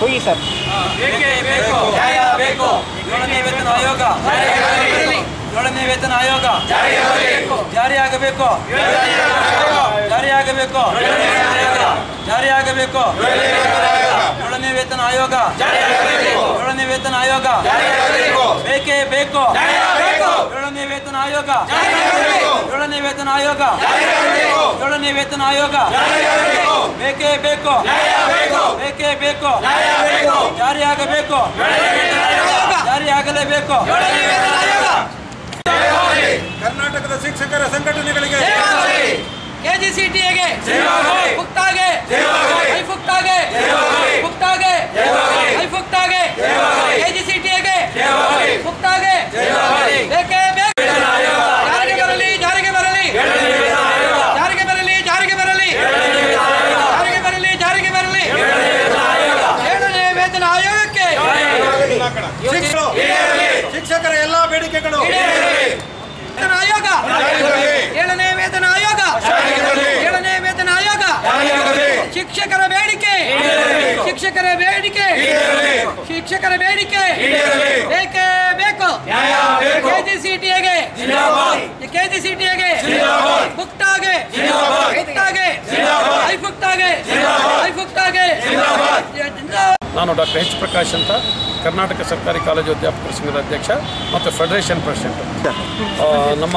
ಹೋಗಿ ಸರ್. ಏಳನೇ ವೇತನ ಆಯೋಗ. ಏಳನೇ ವೇತನ ಆಯೋಗ. ಜಾರಿಯಾಗಬೇಕು ಜಾರಿಯಾಗಬೇಕು ಜಾರಿಯಾಗಬೇಕು ಏಳನೇ ವೇತನ ಆಯೋಗ. ಏಳನೇ ವೇತನ ಆಯೋಗ. ಬೇಕೇ ಬೇಕು. ಏಳನೇ ವೇತನ ಆಯೋಗ. ಏಳನೇ ವೇತನ ಆಯೋಗ ಏಳನೇ ವೇತನ ಆಯೋಗ ಬೇಕೇ ಬೇಕು ಬೇಕೇ ಬೇಕು ಜಾರಿಯಾಗಬೇಕು ಜಾರಿಯಾಗಲೇಬೇಕು ಕರ್ನಾಟಕದ ಶಿಕ್ಷಕರ ಸಂಘಟನೆಗಳಿಗೆ ಕೆಜಿಸಿಟಿಗೆ ಮುಕ್ತಾಗೆ ಐಫುಕ್ತಾಗೆ ಮುಕ್ತಾಗೆ ಐಫುಕ್ತಾಗೆ ಕೆಜಿಸಿಟಿಗೆ ಮುಕ್ತಾಗೆ ಬೇಕೇ ಬೇಕು ಜಾರಿಗೆ ಬರಲಿ ಜಾರಿಗೆ ಬರಲಿ ಜಾರಿಗೆ ಬರಲಿ ಜಾರಿಗೆ ಬರಲಿ ಜಾರಿಗೆ ಬರಲಿ ಜಾರಿಗೆ ಬರಲಿ ಏಳನೇ ವೇತನ ಆಯೋಗಕ್ಕೆ ಶಿಕ್ಷಕರು ಶಿಕ್ಷಕರ ಎಲ್ಲಾ ಬೇಡಿಕೆಗಳು ವೇತನ ಆಯೋಗ ಏಳನೇ ವೇತನ ಆಯೋಗ ಏಳನೇ ವೇತನ ಆಯೋಗ ಶಿಕ್ಷಕರ ಬೇಡಿಕೆ ಶಿಕ್ಷಕರ ಬೇಡಿಕೆ ಶಿಕ್ಷಕರ ಬೇಡಿಕೆ ಬೇಕೇ? ಬೇಕು. ಕೆಜಿಸಿಟಿಗೆ ಕೆಜಿಸಿಟಿಗೆ ಮುಕ್ತಾಗೆ ಮುಕ್ತಾಗೆ ಐಫುಕ್ತಾಗೆ ಐಫುಕ್ತಾಗೆ ನಾನು ಡಾಕ್ಟರ್ ಎಚ್ ಪ್ರಕಾಶ್ ಅಂತ ಕರ್ನಾಟಕ ಸರ್ಕಾರಿ ಕಾಲೇಜು ಅಧ್ಯಾಪಕರ ಸಂಘದ ಅಧ್ಯಕ್ಷ ಮತ್ತು ಫೆಡರೇಷನ್ ಪ್ರೆಸಿಡೆಂಟ್. ನಮ್ಮ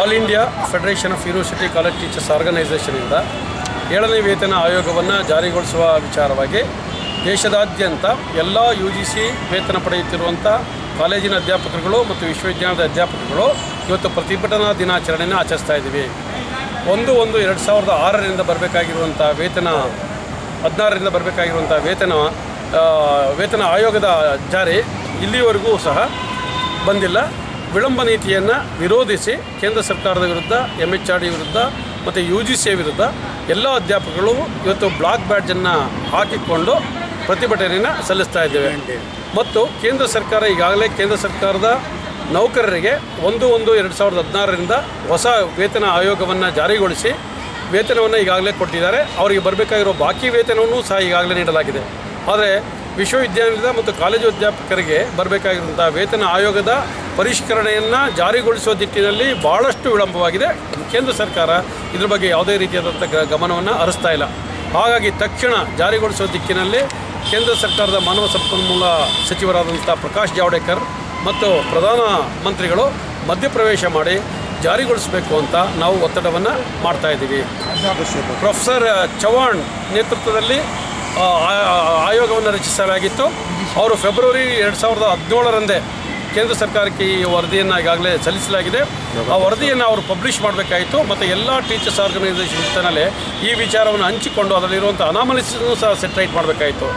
all India federation of university college teachers ಆರ್ಗನೈಸೇಷನಿಂದ ಏಳನೇ ವೇತನ ಆಯೋಗವನ್ನು ಜಾರಿಗೊಳಿಸುವ ವಿಚಾರವಾಗಿ ದೇಶದಾದ್ಯಂತ ಎಲ್ಲ ಯು ಜಿ ಸಿ ವೇತನ ಪಡೆಯುತ್ತಿರುವಂಥ ಕಾಲೇಜಿನ ಅಧ್ಯಾಪಕರುಗಳು ಮತ್ತು ವಿಶ್ವವಿದ್ಯಾಲಯದ ಅಧ್ಯಾಪಕರುಗಳು ಇವತ್ತು ಪ್ರತಿಭಟನಾ ದಿನಾಚರಣೆಯನ್ನು ಆಚರಿಸ್ತಾ ಇದ್ದೀವಿ. ಒಂದು ಒಂದು ಎರಡು ಸಾವಿರದ ಆರರಿಂದ ಬರಬೇಕಾಗಿರುವಂಥ ವೇತನ, ಹದಿನಾರರಿಂದ ಬರಬೇಕಾಗಿರುವಂಥ ವೇತನ ವೇತನ ಆಯೋಗದ ಜಾರಿ ಇಲ್ಲಿವರೆಗೂ ಸಹ ಬಂದಿಲ್ಲ. ವಿಳಂಬ ನೀತಿಯನ್ನು ವಿರೋಧಿಸಿ ಕೇಂದ್ರ ಸರ್ಕಾರದ ವಿರುದ್ಧ ಎಂ ಎಚ್ ಆರ್ ಡಿ ವಿರುದ್ಧ ಮತ್ತು ಯು ಜಿ ಸಿ ವಿರುದ್ಧ ಎಲ್ಲ ಅಧ್ಯಾಪಕರು ಇವತ್ತು ಬ್ಲಾಕ್ ಬ್ಯಾಡ್ಜನ್ನು ಹಾಕಿಕೊಂಡು ಪ್ರತಿಭಟನೆಯನ್ನು ಸಲ್ಲಿಸ್ತಾ ಇದ್ದೇವೆ. ಮತ್ತು ಕೇಂದ್ರ ಸರ್ಕಾರ ಈಗಾಗಲೇ ಕೇಂದ್ರ ಸರ್ಕಾರದ ನೌಕರರಿಗೆ ಒಂದು ಒಂದು ಎರಡು ಸಾವಿರದ ಹದಿನಾರರಿಂದ ಹೊಸ ವೇತನ ಆಯೋಗವನ್ನು ಜಾರಿಗೊಳಿಸಿ ವೇತನವನ್ನು ಈಗಾಗಲೇ ಕೊಟ್ಟಿದ್ದಾರೆ. ಅವರಿಗೆ ಬರಬೇಕಾಗಿರೋ ಬಾಕಿ ವೇತನವನ್ನು ಸಹ ಈಗಾಗಲೇ ನೀಡಲಾಗಿದೆ. ಆದರೆ ವಿಶ್ವವಿದ್ಯಾನಿಲಯದ ಮತ್ತು ಕಾಲೇಜು ಅಧ್ಯಾಪಕರಿಗೆ ಬರಬೇಕಾಗಿರುವಂಥ ವೇತನ ಆಯೋಗದ ಪರಿಷ್ಕರಣೆಯನ್ನು ಜಾರಿಗೊಳಿಸುವ ದಿಟ್ಟಿನಲ್ಲಿ ಭಾಳಷ್ಟು ವಿಳಂಬವಾಗಿದೆ. ಕೇಂದ್ರ ಸರ್ಕಾರ ಇದ್ರ ಬಗ್ಗೆ ಯಾವುದೇ ರೀತಿಯಾದಂಥ ಗಮನವನ್ನು ಹರಿಸ್ತಾ ಇಲ್ಲ. ಹಾಗಾಗಿ ತಕ್ಷಣ ಜಾರಿಗೊಳಿಸುವ ದಿಕ್ಕಿನಲ್ಲಿ ಕೇಂದ್ರ ಸರ್ಕಾರದ ಮಾನವ ಸಂಪನ್ಮೂಲ ಸಚಿವರಾದಂಥ ಪ್ರಕಾಶ್ ಜಾವಡೇಕರ್ ಮತ್ತು ಪ್ರಧಾನ ಮಂತ್ರಿಗಳು ಮಧ್ಯಪ್ರವೇಶ ಮಾಡಿ ಜಾರಿಗೊಳಿಸಬೇಕು ಅಂತ ನಾವು ಒತ್ತಡವನ್ನು ಮಾಡ್ತಾ ಇದ್ದೀವಿ. ಪ್ರೊಫೆಸರ್ ಚವಾಣ್ ನೇತೃತ್ವದಲ್ಲಿ ಆಯೋಗವನ್ನು ರಚಿಸಲಾಗಿತ್ತು. ಅವರು ಫೆಬ್ರವರಿ ಎರಡು ಸಾವಿರದ ಹದಿನೇಳರಂದೇ ಕೇಂದ್ರ ಸರ್ಕಾರಕ್ಕೆ ಈ ವರದಿಯನ್ನು ಈಗಾಗಲೇ ಸಲ್ಲಿಸಲಾಗಿದೆ. ಆ ವರದಿಯನ್ನು ಅವರು ಪಬ್ಲಿಷ್ ಮಾಡಬೇಕಾಯಿತು ಮತ್ತು ಎಲ್ಲ ಟೀಚರ್ಸ್ ಆರ್ಗನೈಸೇಷನ್ ಜೊತೆಯಲ್ಲಿ ಈ ವಿಚಾರವನ್ನು ಹಂಚಿಕೊಂಡು ಅದರಲ್ಲಿರುವಂಥ ಅನಾಮಲಿಸನ್ನು ಸಹ ಸೆಟ್ರೈಟ್ ಮಾಡಬೇಕಾಯಿತು.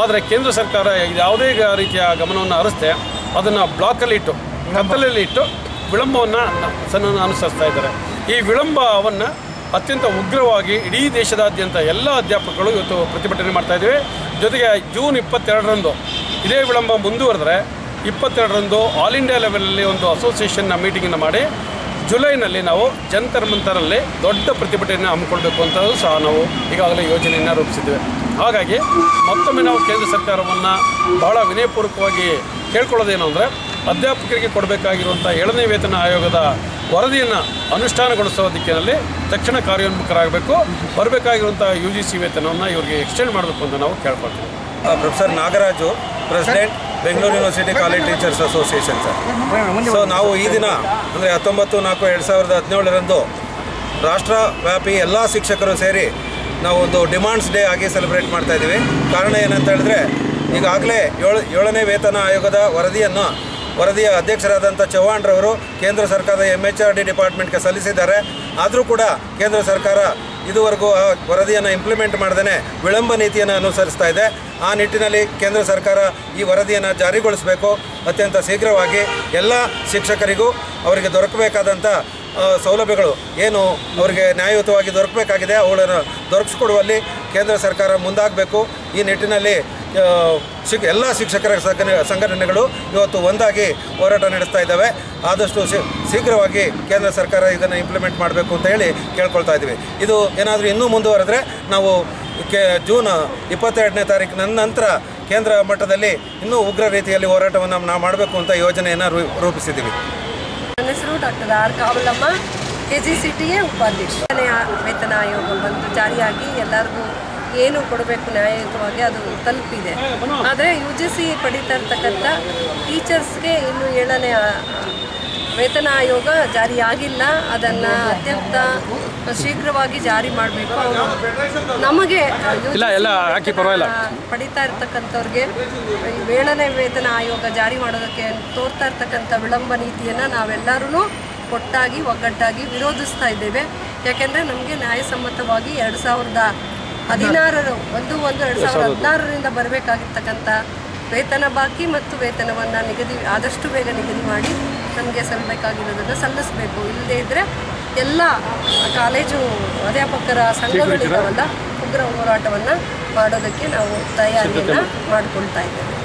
ಆದರೆ ಕೇಂದ್ರ ಸರ್ಕಾರ ಯಾವುದೇ ರೀತಿಯ ಗಮನವನ್ನು ಹರಿಸ್ತೆ ಅದನ್ನು ಬ್ಲಾಕಲ್ಲಿ ಇಟ್ಟು ಕತ್ತಲಲ್ಲಿ ಇಟ್ಟು ವಿಳಂಬವನ್ನು ಸನ್ನ ಅನುಸರಿಸ್ತಾ ಇದ್ದಾರೆ. ಈ ವಿಳಂಬವನ್ನು ಅತ್ಯಂತ ಉಗ್ರವಾಗಿ ಇಡೀ ದೇಶದಾದ್ಯಂತ ಎಲ್ಲ ಅಧ್ಯಾಪಕರು ಇವತ್ತು ಪ್ರತಿಭಟನೆ ಮಾಡ್ತಾ ಇದ್ದೀವಿ. ಜೊತೆಗೆ ಜೂನ್ ಇಪ್ಪತ್ತೆರಡರಂದು ಇದೇ ವಿಳಂಬ ಮುಂದುವರೆದ್ರೆ ಇಪ್ಪತ್ತೆರಡರಂದು ಆಲ್ ಇಂಡಿಯಾ ಲೆವೆಲಲ್ಲಿ ಒಂದು ಅಸೋಸಿಯೇಷನ್ನ ಮೀಟಿಂಗನ್ನು ಮಾಡಿ ಜುಲೈನಲ್ಲಿ ನಾವು ಜಂತರ್ ಮಂತರಲ್ಲಿ ದೊಡ್ಡ ಪ್ರತಿಭಟನೆಯನ್ನು ಹಮ್ಮಿಕೊಳ್ಬೇಕು ಅಂತ ಸಹ ನಾವು ಈಗಾಗಲೇ ಯೋಜನೆಯನ್ನು ರೂಪಿಸಿದ್ದೇವೆ. ಹಾಗಾಗಿ ಮತ್ತೊಮ್ಮೆ ನಾವು ಕೇಂದ್ರ ಸರ್ಕಾರವನ್ನು ಬಹಳ ವಿನಯಪೂರ್ವಕವಾಗಿ ಕೇಳ್ಕೊಳ್ಳೋದೇನು ಅಂದರೆ ಅಧ್ಯಾಪಕರಿಗೆ ಕೊಡಬೇಕಾಗಿರುವಂಥ ಏಳನೇ ವೇತನ ಆಯೋಗದ ವರದಿಯನ್ನು ಅನುಷ್ಠಾನಗೊಳಿಸುವ ದಿಕ್ಕಿನಲ್ಲಿ ತಕ್ಷಣ ಕಾರ್ಯೋನ್ಮುಖರಾಗಬೇಕು. ಬರಬೇಕಾಗಿರುವಂಥ ಯು ಜಿ ಸಿ ವೇತನವನ್ನು ಇವರಿಗೆ ಎಕ್ಸ್ಟೆಂಡ್ ಮಾಡಬೇಕು ಅಂತ ನಾವು ಕೇಳ್ಕೊಳ್ತೀವಿ. Professor Nagaraju, president, Bengaluru university college teachers association sir so ನಾವು ಈ ದಿನ ಅಂದರೆ ಹತ್ತೊಂಬತ್ತು ನಾಲ್ಕು ಎರಡು ಸಾವಿರದ ಹದಿನೇಳರಂದು ರಾಷ್ಟ್ರವ್ಯಾಪಿ ಎಲ್ಲ ಶಿಕ್ಷಕರು ಸೇರಿ ನಾವು ಒಂದು ಡಿಮಾಂಡ್ಸ್ ಡೇ ಆಗಿ ಸೆಲೆಬ್ರೇಟ್ ಮಾಡ್ತಾ ಇದ್ದೀವಿ. ಕಾರಣ ಏನಂತ ಹೇಳಿದ್ರೆ, ಈಗಾಗಲೇ ಏಳು, ಏಳನೇ ವೇತನ ಆಯೋಗದ ವರದಿಯನ್ನು ವರದಿಯ ಅಧ್ಯಕ್ಷರಾದಂಥ ಚೌಹಾಣ್ರವರು ಕೇಂದ್ರ ಸರ್ಕಾರದ ಎಂ ಎಚ್ ಆರ್ ಡಿ ಡಿಪಾರ್ಟ್ಮೆಂಟ್ಗೆ ಸಲ್ಲಿಸಿದ್ದಾರೆ. ಆದರೂ ಕೂಡ ಕೇಂದ್ರ ಸರ್ಕಾರ ಇದುವರೆಗೂ ಆ ವರದಿಯನ್ನು ಇಂಪ್ಲಿಮೆಂಟ್ ಮಾಡದೇ ವಿಳಂಬ ನೀತಿಯನ್ನು ಅನುಸರಿಸ್ತಾ ಇದೆ. ಆ ನಿಟ್ಟಿನಲ್ಲಿ ಕೇಂದ್ರ ಸರ್ಕಾರ ಈ ವರದಿಯನ್ನು ಜಾರಿಗೊಳಿಸಬೇಕು. ಅತ್ಯಂತ ಶೀಘ್ರವಾಗಿ ಎಲ್ಲ ಶಿಕ್ಷಕರಿಗೂ ಅವರಿಗೆ ದೊರಕಬೇಕಾದಂಥ ಸೌಲಭ್ಯಗಳು ಏನು ಅವರಿಗೆ ನ್ಯಾಯಯುತವಾಗಿ ದೊರಕಬೇಕಾಗಿದೆ ಅವುಗಳನ್ನು ದೊರಕಿಸ್ಕೊಡುವಲ್ಲಿ ಕೇಂದ್ರ ಸರ್ಕಾರ ಮುಂದಾಗಬೇಕು. ಈ ನಿಟ್ಟಿನಲ್ಲಿ ಶಿಕ್, ಎಲ್ಲ ಶಿಕ್ಷಕರ ಸಂಘಟನೆ, ಸಂಘಟನೆಗಳು ಇವತ್ತು ಒಂದಾಗಿ ಹೋರಾಟ ನಡೆಸ್ತಾ ಇದ್ದಾವೆ. ಆದಷ್ಟು ಶೀಘ್ರವಾಗಿ ಕೇಂದ್ರ ಸರ್ಕಾರ ಇದನ್ನು ಇಂಪ್ಲಿಮೆಂಟ್ ಮಾಡಬೇಕು ಅಂತ ಹೇಳಿ ಕೇಳ್ಕೊಳ್ತಾ ಇದ್ದೀವಿ. ಇದು ಏನಾದರೂ ಇನ್ನೂ ಮುಂದುವರೆದ್ರೆ ನಾವು ಕೆ, ಜೂನ್ ಇಪ್ಪತ್ತೆರಡನೇ ತಾರೀಕಿನ ನಂತರ ಕೇಂದ್ರ ಮಟ್ಟದಲ್ಲಿ ಇನ್ನೂ ಉಗ್ರ ರೀತಿಯಲ್ಲಿ ಹೋರಾಟವನ್ನು ನಾವು ಮಾಡಬೇಕು ಅಂತ ಯೋಜನೆಯನ್ನು ರೂಪಿಸಿದ್ದೀವಿ. Doctor R Kavalamma K G C ಟಿಯೇ ಉಪಾಧ್ಯಕ್ಷ ವೇತನ ಆಯೋಗ ಬಂದು ಜಾರಿಯಾಗಿ ಎಲ್ಲರಿಗೂ ಏನು ಕೊಡಬೇಕು ನ್ಯಾಯಯುತವಾಗಿ ಅದು ತಲುಪಿದೆ. ಆದರೆ ಯು ಜಿ ಸಿ ಪಡೀತಾ ಇರ್ತಕ್ಕಂಥ ಟೀಚರ್ಸ್ಗೆ ಇನ್ನು ಏಳನೇ ವೇತನ ಆಯೋಗ ಜಾರಿಯಾಗಿಲ್ಲ. ಅದನ್ನು ಅತ್ಯಂತ ಶೀಘ್ರವಾಗಿ ಜಾರಿ ಮಾಡಬೇಕು. ನಮಗೆ ಇಲ್ಲ, ಎಲ್ಲ ಹಾಕಿ ಪರವಾಗಿಲ್ಲ. ಪಡಿತಾ ಇರ್ತಕ್ಕಂಥವ್ರಿಗೆ ಈ ಏಳನೇ ವೇತನ ಆಯೋಗ ಜಾರಿ ಮಾಡೋದಕ್ಕೆ ತೋರ್ತಾ ಇರ್ತಕ್ಕಂಥ ವಿಳಂಬ ನೀತಿಯನ್ನು ನಾವೆಲ್ಲರೂ ಒಟ್ಟಾಗಿ ಒಗ್ಗಟ್ಟಾಗಿ ವಿರೋಧಿಸ್ತಾ ಇದ್ದೇವೆ. ಯಾಕೆಂದರೆ ನಮಗೆ ನ್ಯಾಯಸಮ್ಮತವಾಗಿ ಎರಡು ಸಾವಿರದ ಹದಿನಾರರ ಒಂದು ಒಂದು ಎರಡು ಸಾವಿರದ ಹದಿನಾರರಿಂದ ಬರಬೇಕಾಗಿರ್ತಕ್ಕಂಥ ವೇತನ ಬಾಕಿ ಮತ್ತು ವೇತನವನ್ನು ನಿಗದಿ ಆದಷ್ಟು ಬೇಗ ನಿಗದಿ ಮಾಡಿ ನಮಗೆ ಸಲ್ಲಬೇಕಾಗಿರೋದನ್ನು ಸಲ್ಲಿಸಬೇಕು. ಇಲ್ಲದೇ ಇದ್ದರೆ ಎಲ್ಲ ಕಾಲೇಜು ಅಧ್ಯಾಪಕರ ಸಂಘಗಳಿದ್ದಾವಲ್ಲ ಉಗ್ರ ಹೋರಾಟವನ್ನು ಮಾಡೋದಕ್ಕೆ ನಾವು ತಯಾರಿಯನ್ನು ಮಾಡಿಕೊಳ್ತಾ ಇದ್ದೇವೆ.